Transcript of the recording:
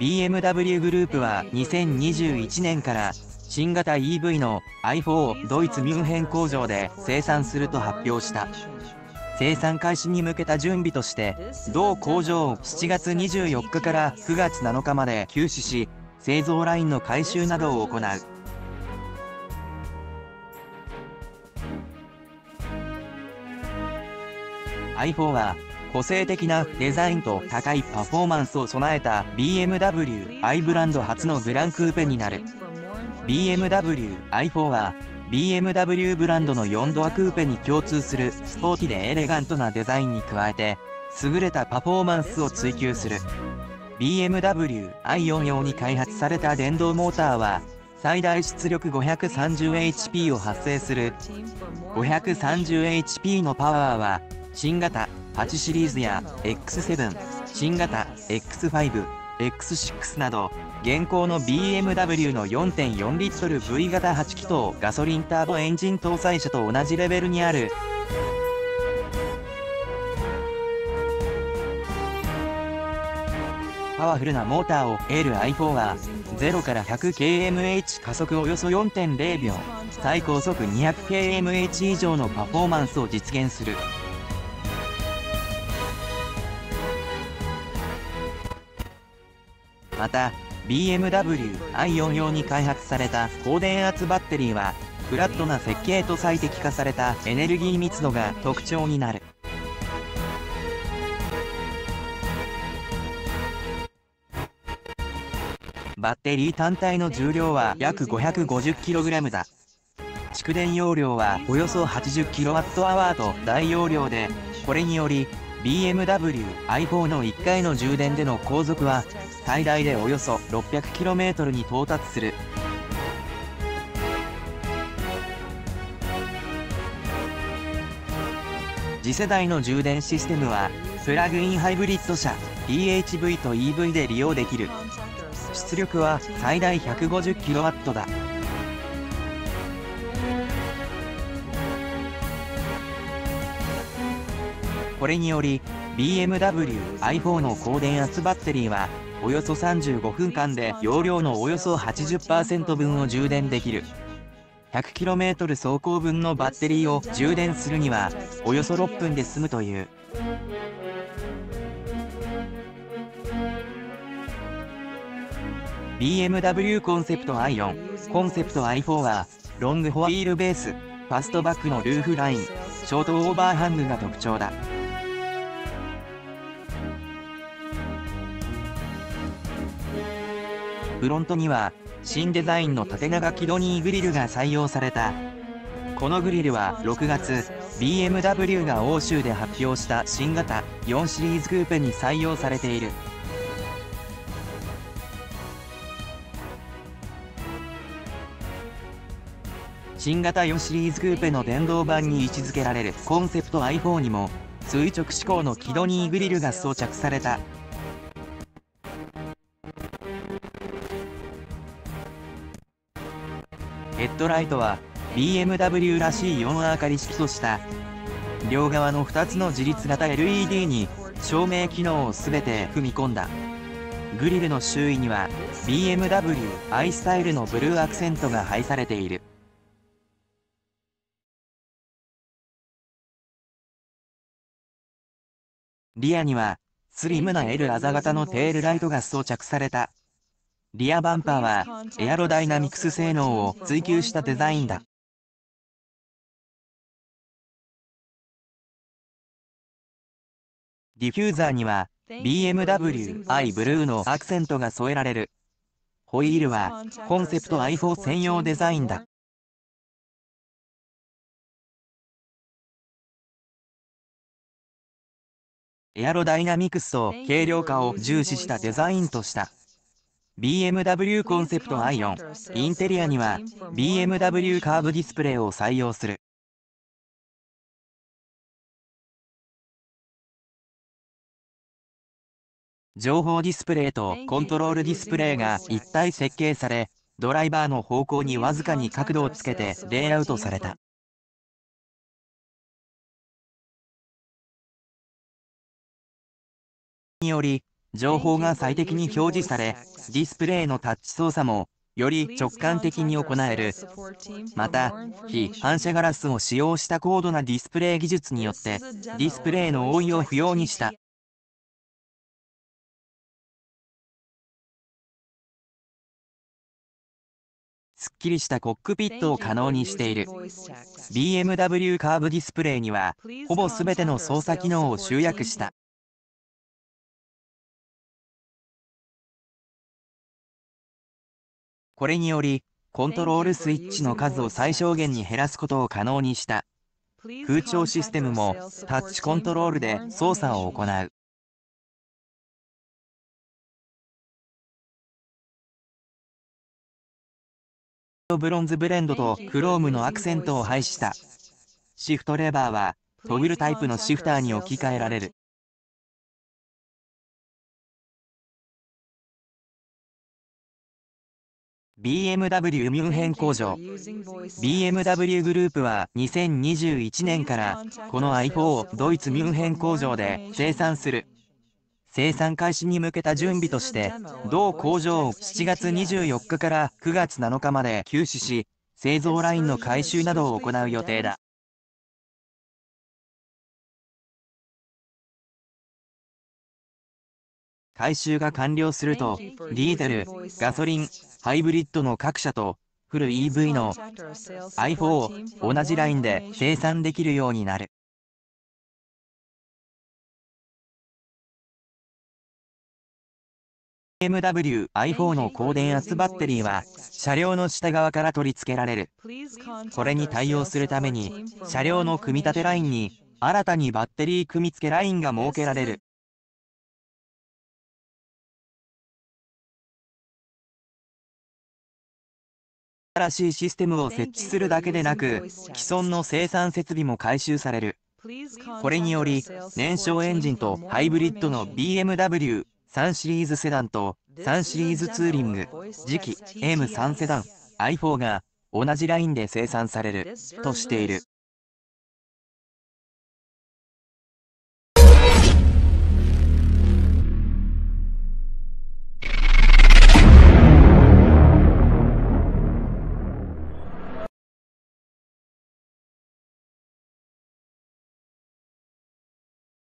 BMW グループは2021年から新型 EV の i4 ドイツミュンヘン工場で生産すると発表した。生産開始に向けた準備として、同工場を7月24日から9月7日まで休止し、製造ラインの改修などを行う。i4 は個性的なデザインと高いパフォーマンスを備えた BMW i ブランド初のグランクーペになる。BMW i4 は BMW ブランドの4ドアクーペに共通するスポーティでエレガントなデザインに加えて優れたパフォーマンスを追求する BMW i4 用に開発された電動モーターは最大出力 530HP を発生する 530HP のパワーは新型8シリーズや X7、新型 X5、X6 など、現行の BMW の4.4リットル V 型8気筒ガソリンターボエンジン搭載車と同じレベルにある。パワフルなモーターを得る i4 は0から 100kmh 加速およそ4.0秒最高速 200kmh 以上のパフォーマンスを実現する。また BMW i4 用に開発された高電圧バッテリーはフラットな設計と最適化されたエネルギー密度が特徴になる。バッテリー単体の重量は約 550kg だ。蓄電容量はおよそ 80kWh と大容量でこれにより BMW i4 の1回の充電での航続は最大でおよそ 600km に到達する。次世代の充電システムはプラグインハイブリッド車 PHV と EV で利用できる。出力は最大 150kW だ。これにより BMW i4 の高電圧バッテリーはおよそ35分間で容量のおよそ80%分を充電できる。100km 走行分のバッテリーを充電するにはおよそ6分で済むという「BMW コンセプト i4」コンセプト i4 はロングホイールベースファストバックのルーフライン。ショートオーバーハングが特徴だ。フロントには新デザインの縦長キドニーグリルが採用された。このグリルは6月 BMW が欧州で発表した新型4シリーズクーペに採用されている。新型4シリーズクーペの電動版に位置づけられるコンセプト i4 にも垂直指向のキドニーグリルが装着された。ドライトは BMW らしい4アーカリ式とした。両側の2つの自立型 LED に照明機能を全て組み込んだ。グリルの周囲には BMW i スタイルのブルーアクセントが配されている。リアにはスリムな L あざ型のテールライトが装着された。リアバンパーはエアロダイナミクス性能を追求したデザインだ。ディフューザーには BMW i ブルーのアクセントが添えられる。ホイールはコンセプト i4 専用デザインだ。エアロダイナミクスと軽量化を重視したデザインとした。BMW コンセプト i4 イン。テリアには BMW カーブディスプレイを採用する。情報ディスプレイとコントロールディスプレイが一体設計されドライバーの方向にわずかに角度をつけてレイアウトされた。により情報が最適に表示され、ディスプレイのタッチ操作もより直感的に行える。また、非反射ガラスを使用した高度なディスプレイ技術によって、ディスプレイの覆いを不要にした。すっきりしたコックピットを可能にしている。BMW カーブディスプレイには、ほぼ全ての操作機能を集約した。これにより、コントロールスイッチの数を最小限に減らすことを可能にした。空調システムもタッチコントロールで操作を行う。ブロンズブレンドとクロームのアクセントを配した。シフトレバーはトグルタイプのシフターに置き換えられる。BMW ミュンヘン工場。BMW グループは2021年からこの iPhone をドイツミュンヘン工場で生産する。生産開始に向けた準備として同工場を7月24日から9月7日まで休止し製造ラインの改修などを行う予定だ。改修が完了するとディーゼルガソリンハイブリッドの各社とフル EV の i4 を同じラインで生産できるようになる。BMW i4 の高電圧バッテリーは車両の下側から取り付けられる。これに対応するために車両の組み立てラインに新たにバッテリー組み付けラインが設けられる。新しいシステムを設置するだけでなく、既存の生産設備も改修される。これにより、燃焼エンジンとハイブリッドの BMW3 シリーズセダンと3シリーズツーリング、次期 M3 セダン、i4 が同じラインで生産される、としている。